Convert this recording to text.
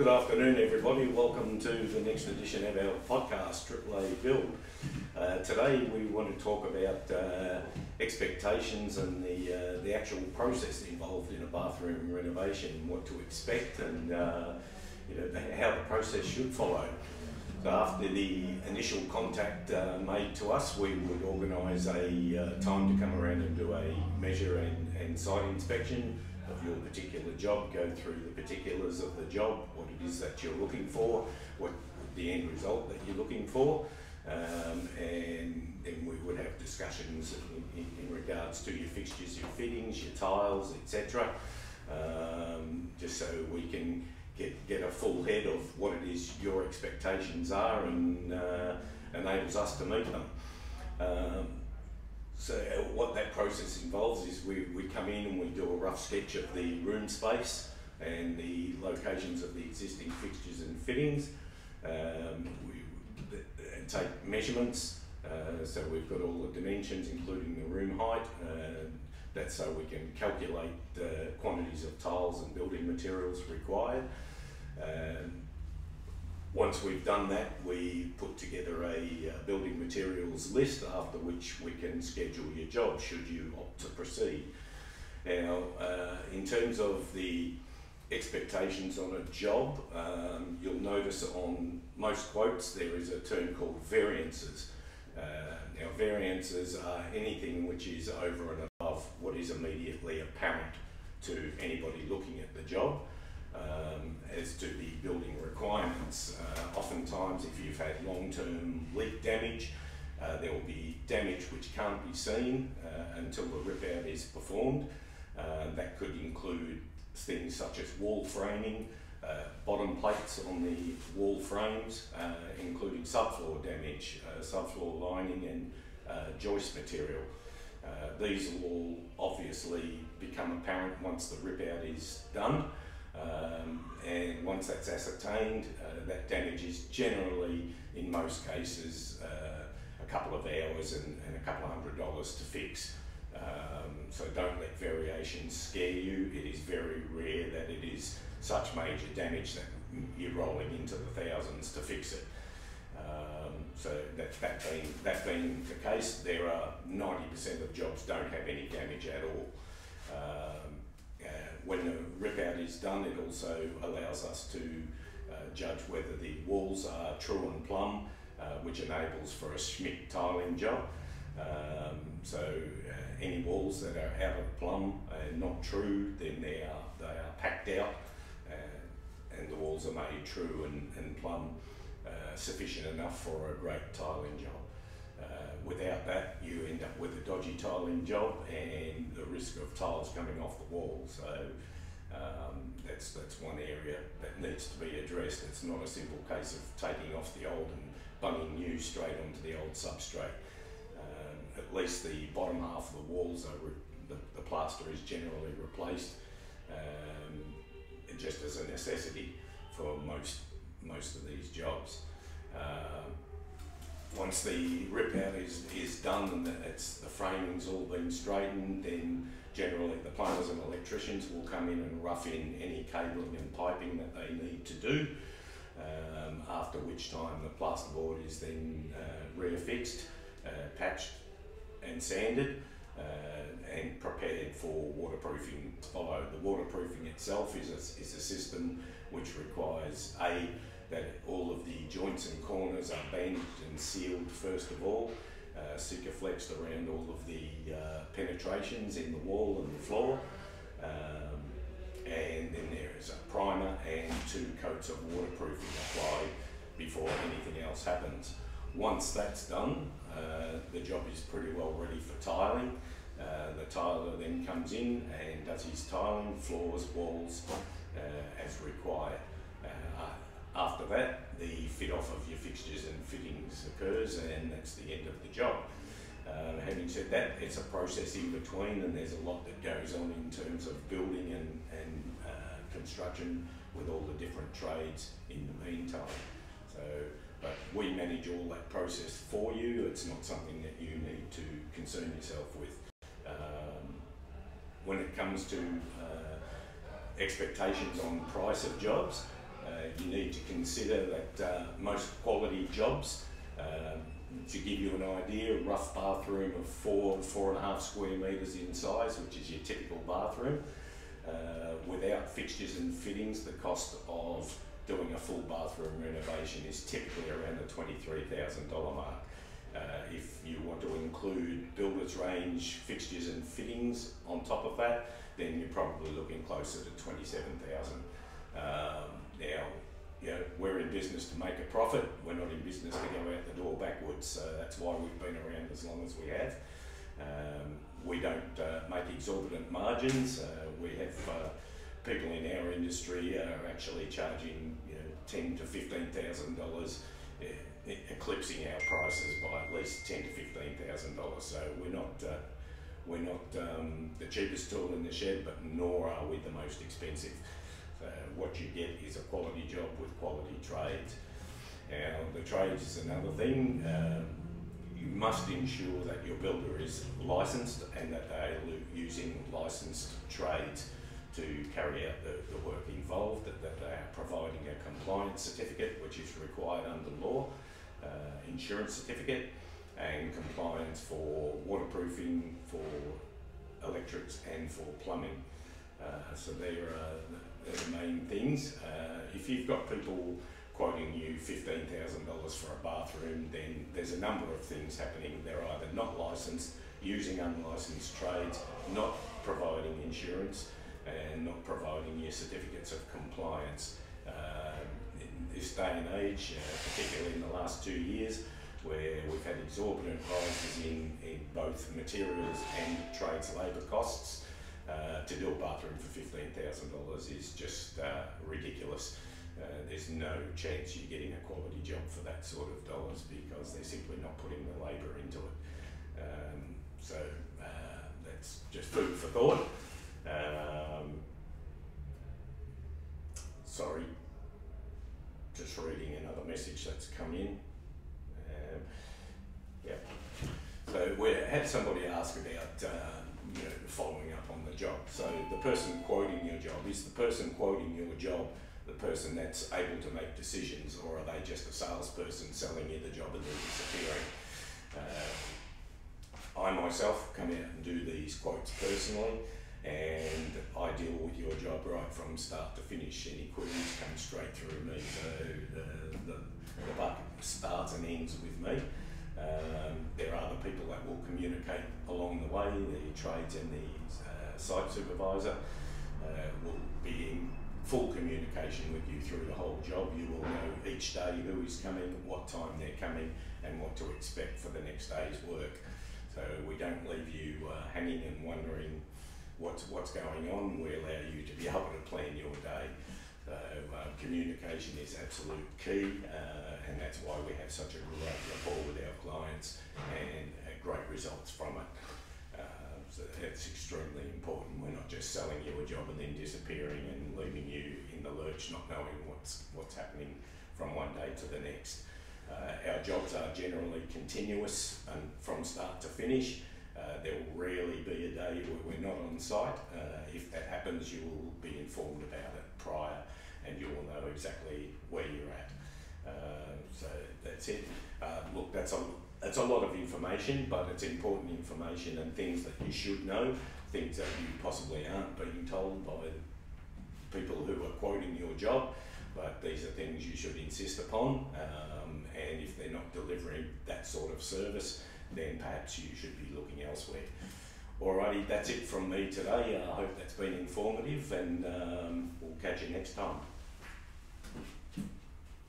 Good afternoon, everybody. Welcome to the next edition of our podcast, Triple A Build. Uh, today, we want to talk about uh, expectations and the uh, the actual process involved in a bathroom renovation, what to expect, and uh, you know how the process should follow. So after the initial contact uh, made to us, we would organise a uh, time to come around and do a measure and, and site inspection of your particular job, go through the particulars of the job, what it is that you're looking for, what the end result that you're looking for, um, and then we would have discussions in, in, in, regards to your fixtures, your fittings, your tiles, etc. Um, just so we can get, get a full head of what it is your expectations are and uh, enables us to meet them. Um, so uh, what that process involves is we, we come in and we do a rough sketch of the room space and the locations of the existing fixtures and fittings. Um, we take measurements, uh, so we've got all the dimensions including the room height. Uh, that's so we can calculate the quantities of tiles and building materials required. Um, once we've done that, we put together a uh, building materials list after which we can schedule your job should you opt to proceed. Now, uh, in terms of the expectations on a job, um, you'll notice on most quotes there is a term called variances. Uh, now, variances are anything which is over and above what is immediately apparent to anybody looking at the job um, as to the building requirements. Uh, oftentimes, if you've long-term leak damage, uh, there will be damage which can't be seen uh, until the rip out is performed. Uh, that could include things such as wall framing, uh, bottom plates on the wall frames, uh, including subfloor damage, subfloor lining and joist material. these will all obviously become apparent once the rip out is done. Um, and once that's ascertained, uh, that damage is generally, in most cases, uh, a couple of hours and, and, a couple of hundred dollars to fix. Um, so don't let variations scare you. It is very rare that it is such major damage that you're rolling into the thousands to fix it. Um, so that, that, being, that being the case, there are 90% of jobs don't have any damage at all. Um, when the rip out is done, it also allows us to uh, judge whether the walls are true and plumb, uh, which enables for a Schmidt tiling job. Um, so uh, any walls that are out of plumb and not true, then they are, they are packed out uh, and the walls are made true and, and plumb uh, sufficient enough for a great tiling job. Uh, without that, you end up with a dodgy tiling job and the risk of tiles coming off the wall. So um, that's that's one area that needs to be addressed. It's not a simple case of taking off the old and bunging new straight onto the old substrate. Um, at least the bottom half of the walls are the, the plaster is generally replaced, um, just as a necessity for most most of these jobs. Uh, once the rip out is, is done and the, it's, the framing's all been straightened, then generally the plumbers and electricians will come in and rough in any cabling and piping that they need to do. Um, after which time the plasterboard is then uh, reaffixed, uh, patched and sanded uh, and prepared for waterproofing to follow. The waterproofing itself is a, is a system which requires a that all of the joints and corners are bandaged and sealed first of all, uh, Sikaflexed around all of the uh, penetrations in the wall and the floor. Um, and then there is a primer and two coats of waterproofing applied before anything else happens. Once that's done, uh, the job is pretty well ready for tiling. Uh, the tiler then comes in and does his tiling, floors, walls, uh, as required. Uh, after that, the fit off of your fixtures and fittings occurs, and that's the end of the job. Um, having said that, it's a process in between, and there's a lot that goes on in terms of building and, and uh, construction with all the different trades in the meantime. So, but we manage all that process for you. It's not something that you need to concern yourself with. Um, when it comes to uh, expectations on price of jobs, you need to consider that uh, most quality jobs, um, to give you an idea, a rough bathroom of four, four and a half square metres in size, which is your typical bathroom, uh, without fixtures and fittings, the cost of doing a full bathroom renovation is typically around the $23,000 mark. Uh, if you want to include builder's range fixtures and fittings on top of that, then you're probably looking closer to 27,000. Um, now, you know, we're in business to make a profit. We're not in business to go out the door backwards. So that's why we've been around as long as we have. Um, we don't uh, make exorbitant margins. Uh, we have uh, people in our industry are actually charging you know, ten to fifteen thousand dollars, eclipsing our prices by at least ten to fifteen thousand dollars. So we're not uh, we're not um, the cheapest tool in the shed, but nor are we the most expensive. So what you get is a quality job with quality trades. Now the trades is another thing. Um, you must ensure that your builder is licensed and that they are using licensed trades to carry out the, the work involved, that, that, they are providing a compliance certificate which is required under law, uh, insurance certificate, and compliance for waterproofing, for electrics, and for plumbing. Uh, so there are the, the main things. Uh, if you've got people quoting you $15,000 for a bathroom, then there's a number of things happening. They're either not licensed, using unlicensed trades, not providing insurance, and not providing your certificates of compliance. Um, in this day and age, uh, particularly in the last two years, where we've had exorbitant rises in, in both materials and trades labour costs, uh, to do a bathroom for $15,000 is just uh, ridiculous. Uh, there's no chance you're getting a quality job for that sort of dollars because they're simply not putting the labour into it. Um, so uh, that's just food for thought. Um, sorry, just reading another message that's come in. Um, yeah. So we had somebody ask about um, you know following up on the job. So the person quoting your job is the person quoting your job the person that's able to make decisions, or are they just a salesperson selling you the job and then disappearing? Uh, I myself come out and do these quotes personally, and I deal with your job right from start to finish. Any queries come straight through me, so uh, the, the buck starts and ends with me. The trades and the site supervisor uh, will be in full communication with you through the whole job. You will know each day who is coming, what time they're coming, and what to expect for the next day's work. So we don't leave you uh, hanging and wondering what's what's going on. We allow you to be able to plan your day. So uh, communication is absolute key, uh, and that's why we have such a great rapport with our clients and uh, great results from it. It's extremely important. We're not just selling you a job and then disappearing and leaving you in the lurch, not knowing what's what's happening from one day to the next. Uh, our jobs are generally continuous and from start to finish. Uh, there will rarely be a day where we're not on site. Uh, if that happens, you will be informed about it prior and you will know exactly where you're at. Uh, so that's it. Uh, look, that's a it's a lot of information, but it's important information and things that you should know, things that you possibly aren't being told by people who are quoting your job. But these are things you should insist upon, um, and if they're not delivering that sort of service, then perhaps you should be looking elsewhere. Alrighty, that's it from me today. I hope that's been informative, and um, we'll catch you next time.